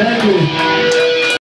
Branco.